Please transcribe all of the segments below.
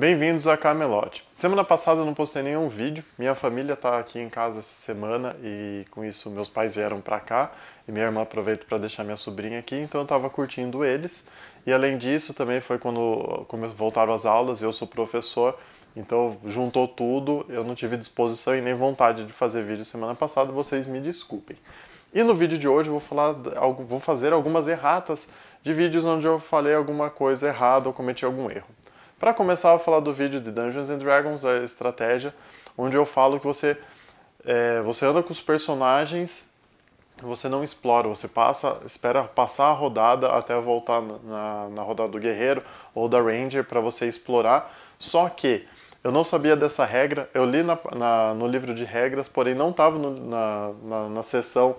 Bem-vindos a Camelot. Semana passada eu não postei nenhum vídeo. Minha família está aqui em casa essa semana e com isso meus pais vieram para cá e minha irmã aproveita para deixar minha sobrinha aqui, então eu estava curtindo eles. E além disso, também foi quando, voltaram as aulas, eu sou professor, então juntou tudo, eu não tive disposição e nem vontade de fazer vídeo semana passada, vocês me desculpem. E no vídeo de hoje eu vou, falar, vou fazer algumas erratas de vídeos onde eu falei alguma coisa errada ou cometi algum erro. Para começar, eu vou falar do vídeo de Dungeons and Dragons, a estratégia, onde eu falo que você, é, você anda com os personagens, você não explora, você passa, espera passar a rodada até voltar na, na rodada do guerreiro ou da ranger para você explorar. Só que eu não sabia dessa regra, eu li na, na, no livro de regras, porém não estava na, na, na sessão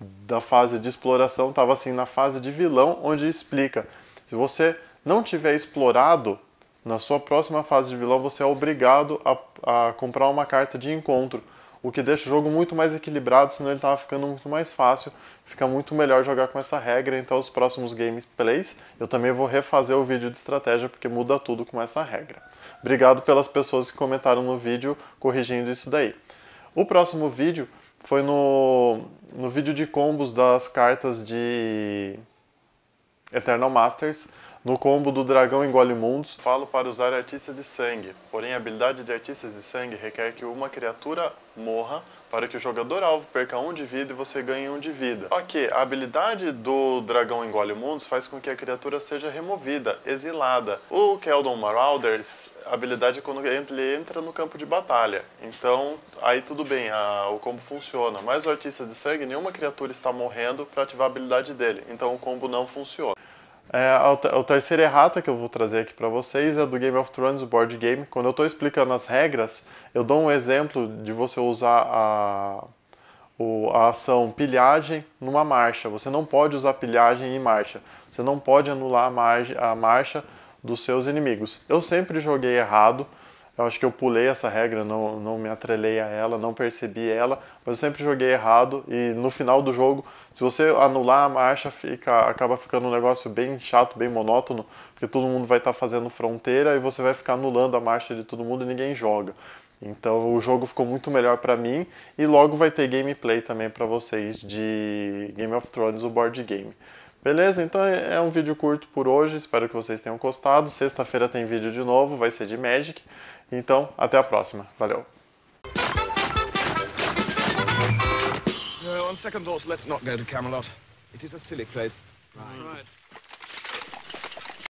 da fase de exploração, estava assim na fase de vilão, onde explica se você não tiver explorado na sua próxima fase de vilão, você é obrigado a, a comprar uma carta de encontro, o que deixa o jogo muito mais equilibrado, senão ele estava ficando muito mais fácil, fica muito melhor jogar com essa regra. Então, os próximos gameplays eu também vou refazer o vídeo de estratégia, porque muda tudo com essa regra. Obrigado pelas pessoas que comentaram no vídeo corrigindo isso daí. O próximo vídeo foi no, no vídeo de combos das cartas de Eternal Masters no combo do Dragão Engole Mundos, falo para usar Artista de Sangue, porém a habilidade de Artistas de Sangue requer que uma criatura morra para que o jogador alvo perca um de vida e você ganhe um de vida. Só que a habilidade do Dragão Engole Mundos faz com que a criatura seja removida, exilada. O Keldon Marauders, a habilidade é quando ele entra no campo de batalha. Então, aí tudo bem, a, o combo funciona. Mas o Artista de Sangue, nenhuma criatura está morrendo para ativar a habilidade dele. Então o combo não funciona. É, o terceiro errata que eu vou trazer aqui para vocês é do Game of Thrones, board game. Quando eu estou explicando as regras, eu dou um exemplo de você usar a, o, a ação pilhagem numa marcha. Você não pode usar pilhagem em marcha. Você não pode anular a, margem, a marcha dos seus inimigos. Eu sempre joguei errado eu acho que eu pulei essa regra, não, não me atrelei a ela, não percebi ela, mas eu sempre joguei errado e no final do jogo, se você anular a marcha, fica, acaba ficando um negócio bem chato, bem monótono, porque todo mundo vai estar tá fazendo fronteira e você vai ficar anulando a marcha de todo mundo e ninguém joga. Então o jogo ficou muito melhor para mim e logo vai ter gameplay também para vocês de Game of Thrones, o board game. Beleza? Então é, é um vídeo curto por hoje, espero que vocês tenham gostado. Sexta-feira tem vídeo de novo, vai ser de Magic. Então, até a próxima. Valeu! on second thoughts, let's not go to Camelot. It is a silly place. Right. right.